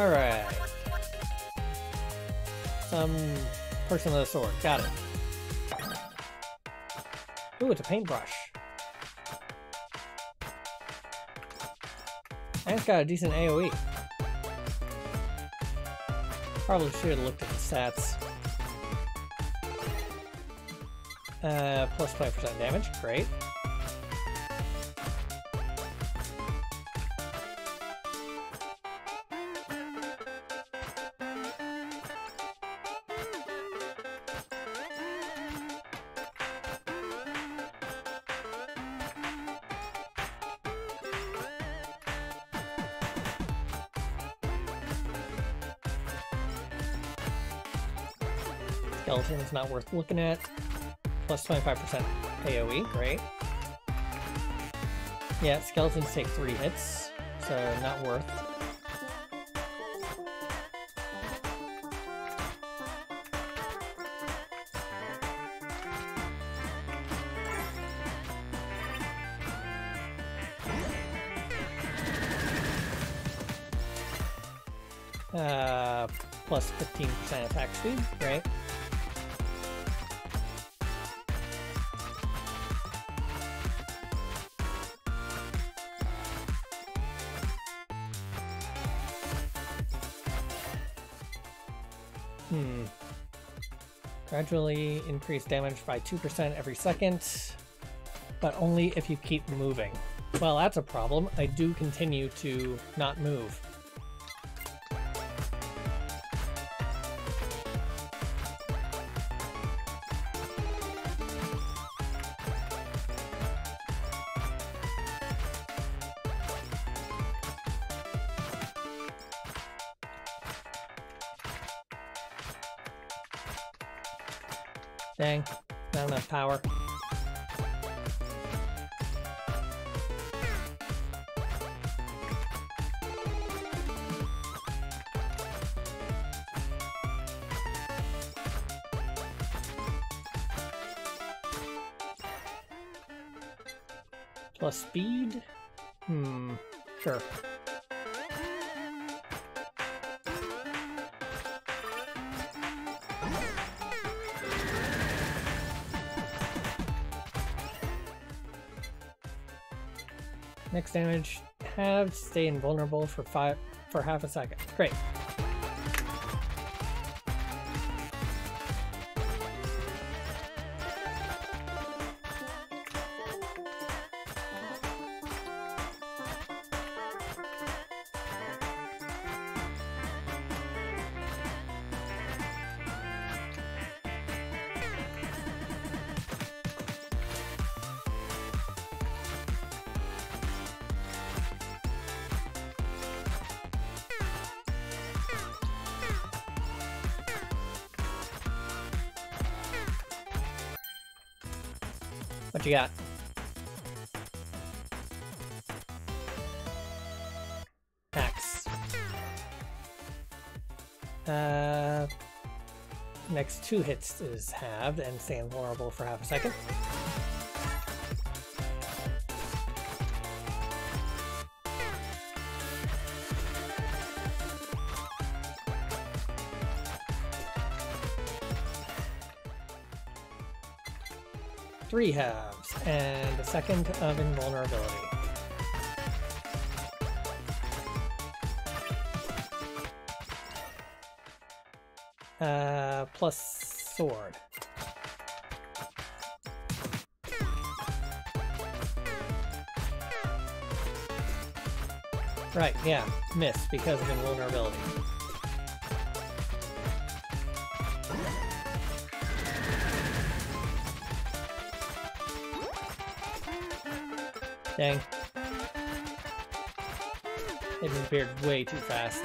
Alright. Some person with a sword. Got it. Ooh, it's a paintbrush. And it's got a decent AoE. Probably should have looked at the stats. Uh, plus 5% damage, great. Skeleton is not worth looking at. Plus 25% AoE, great. Yeah, skeletons take three hits, so not worth. Uh, plus 15% attack speed, great. Gradually increase damage by 2% every second, but only if you keep moving. Well, that's a problem. I do continue to not move. Dang, not enough power. Plus speed? Hmm, sure. Next damage, have stay invulnerable for five for half a second. Great. What you got? Axe. Uh, next two hits is halved and stay invulnerable for half a second. Three halves and a second of invulnerability. Uh, plus sword. Right, yeah, miss because of invulnerability. Dang. It disappeared way too fast.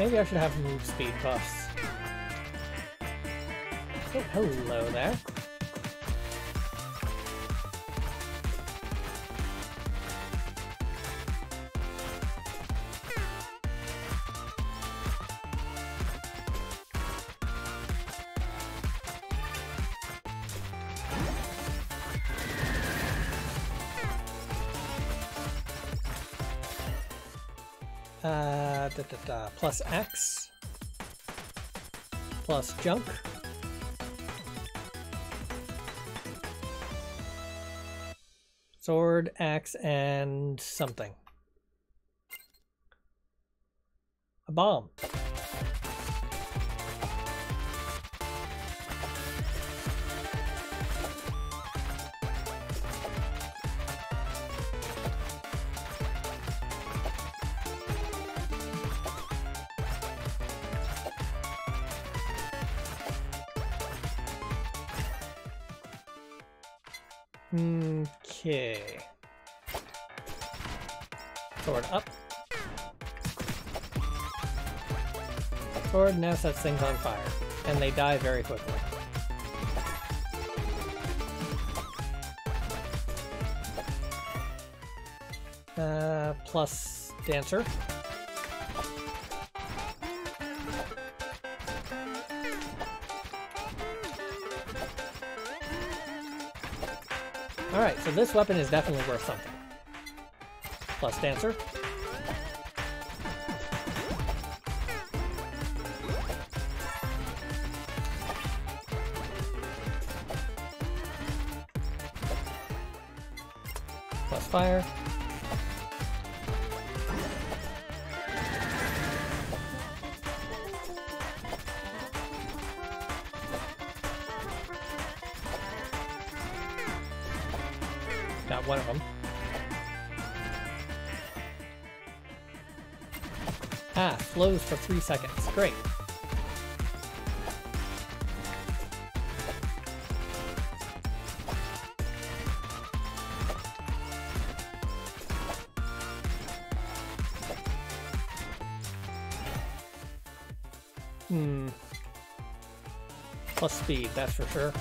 Maybe I should have move speed buffs. Oh, hello there. Uh, da, da, da, plus X plus junk. Sword, axe, and something. A bomb. Okay. Sword up. Sword now sets things on fire, and they die very quickly. Uh, plus Dancer. Alright, so this weapon is definitely worth something. Plus Dancer. Plus Fire. Got one of them. Ah, flows for three seconds. Great. Hmm. Plus speed, that's for sure.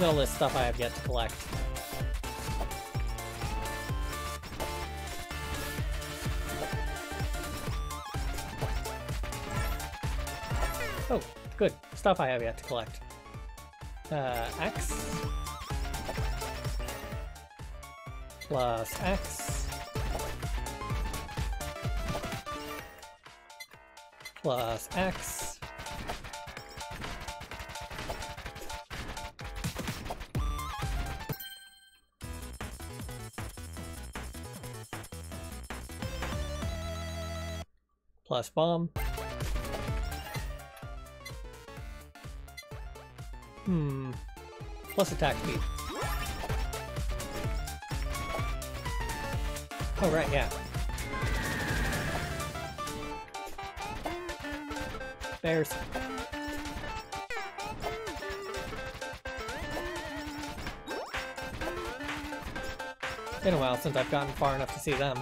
And all this stuff I have yet to collect. Oh, good. Stuff I have yet to collect. Uh, X. Plus X. Plus X. Plus bomb. Hmm. Plus attack speed. Oh, right, yeah. Bears. Been a while since I've gotten far enough to see them.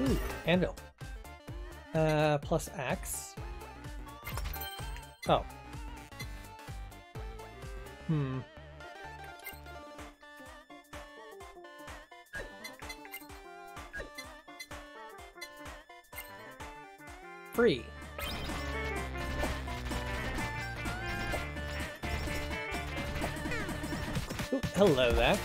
Ooh, anvil. Uh, plus axe. Oh. Hmm. Free. Ooh, hello there.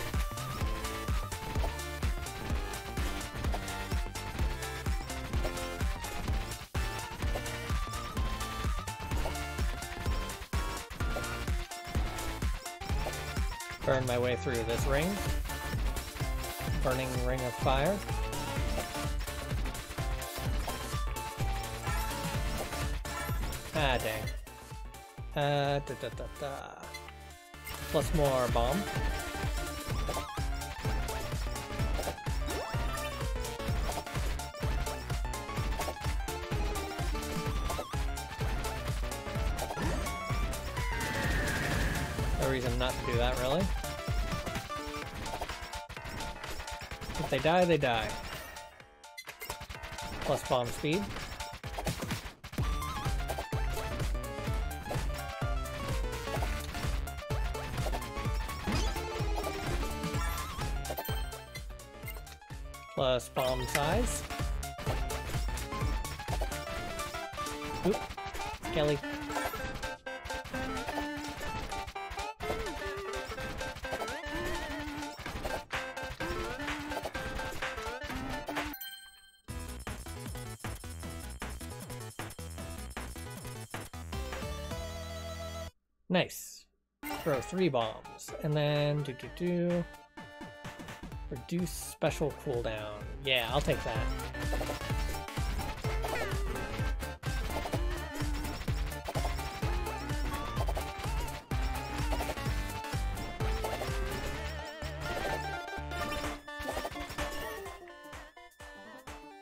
Burn my way through this ring. Burning ring of fire. Ah, dang. Uh, da da da da. Plus more bomb. No reason not to do that, really. If they die, they die. Plus bomb speed. Plus bomb size. Oop. Kelly. Nice. Throw three bombs. And then do do do. Reduce special cooldown. Yeah, I'll take that.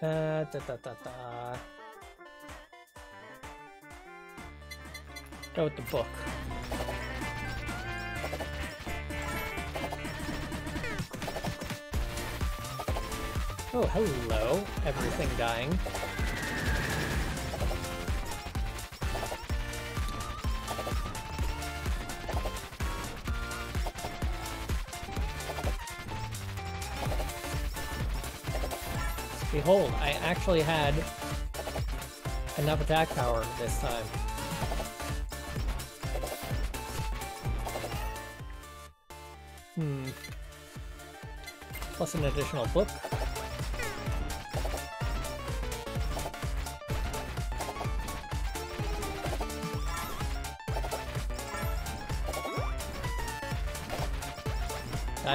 Uh, da, da, da, da. Go with the book. Oh, hello. Everything dying. Behold, I actually had enough attack power this time. Hmm. Plus an additional book.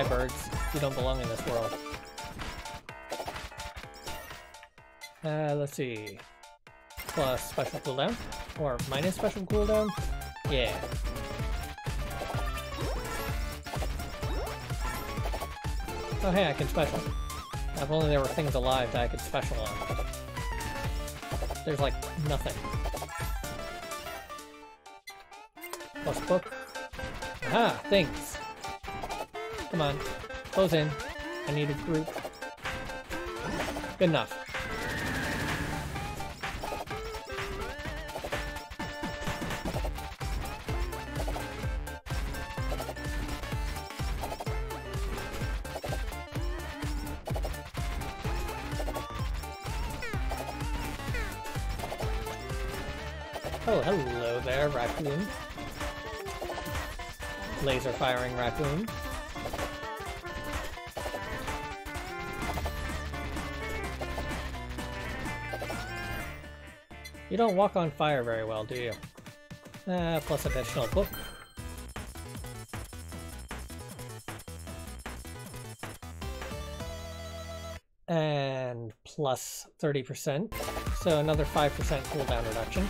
Birds. You don't belong in this world. Uh, let's see. Plus special cooldown? Or minus special cooldown? Yeah. Oh hey, I can special. If only there were things alive that I could special on. There's like nothing. Plus book. Aha, things. Come on, close in. I need a group. Good enough. Oh, hello there, raccoon. Laser firing raccoon. You don't walk on fire very well, do you? Uh, plus additional book. And plus 30%, so another 5% cooldown reduction.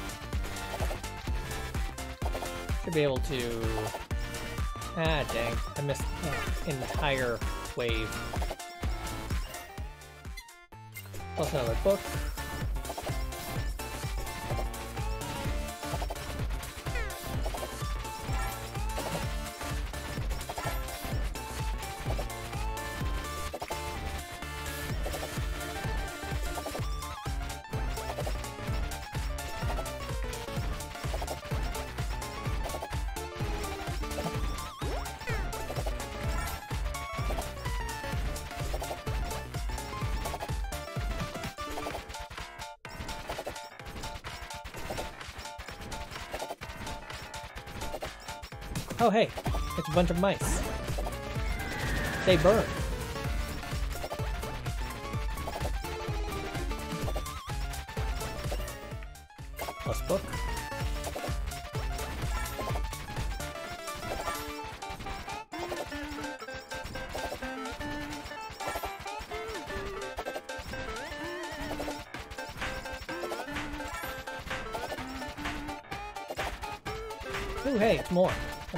Should be able to... Ah, dang. I missed an entire wave. Plus another book. Oh hey, it's a bunch of mice. They burn.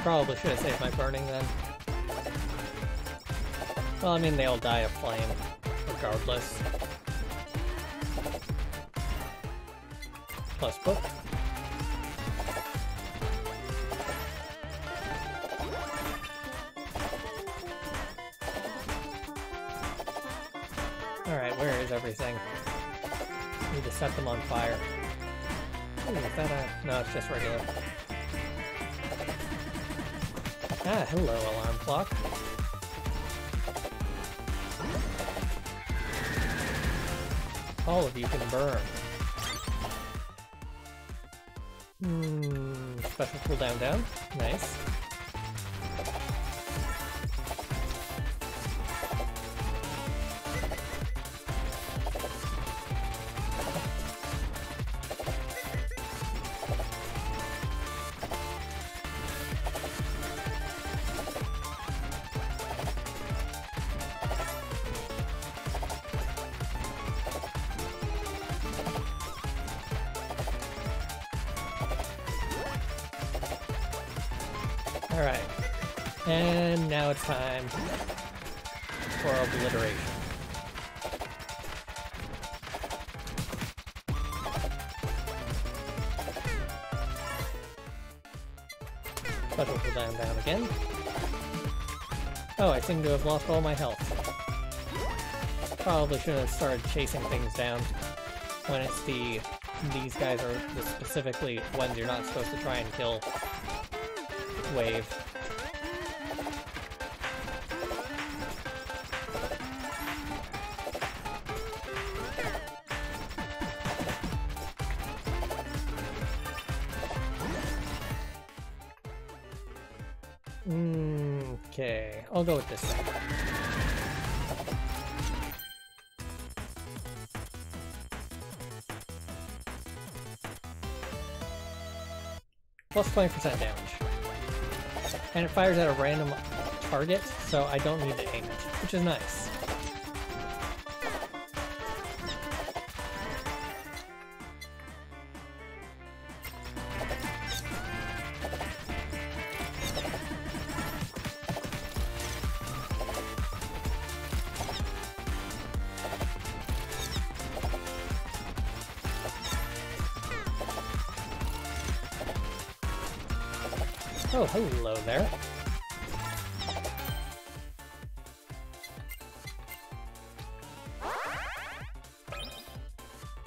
Probably should have saved my burning then. Well, I mean, they all die of flame, regardless. Plus book. Alright, where is everything. Need to set them on fire. Ooh, is that a... No, it's just regular. Ah, hello, alarm clock. All of you can burn. Hmm, special cooldown down. Nice. Alright. And now it's time for obliteration. Special cooldown down again. Oh, I seem to have lost all my health. Probably should have started chasing things down when it's the... These guys are specifically ones you're not supposed to try and kill wave. Okay, I'll go with this. Plus 20% damage. And it fires at a random target, so I don't need to aim it, which is nice. Oh, hello there.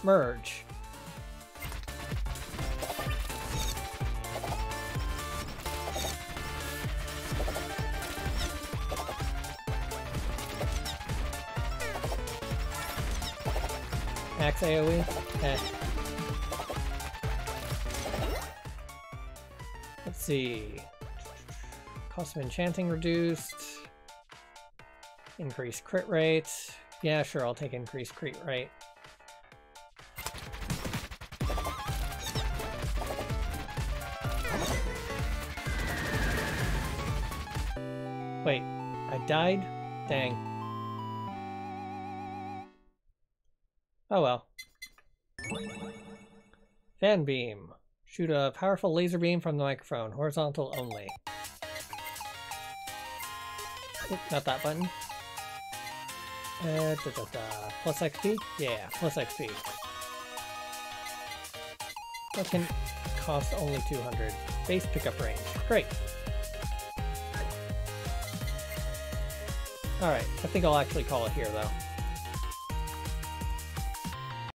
Merge. Max AoE? Eh. See. Cost of enchanting reduced. Increased crit rate. Yeah, sure, I'll take increased crit rate. Wait, I died? Dang. Oh well. Fan beam. Shoot a powerful laser beam from the microphone, horizontal only. Oop, not that button. Uh, da, da, da. Plus XP? Yeah, plus XP. That can cost only 200. Base pickup range. Great. Alright, I think I'll actually call it here though.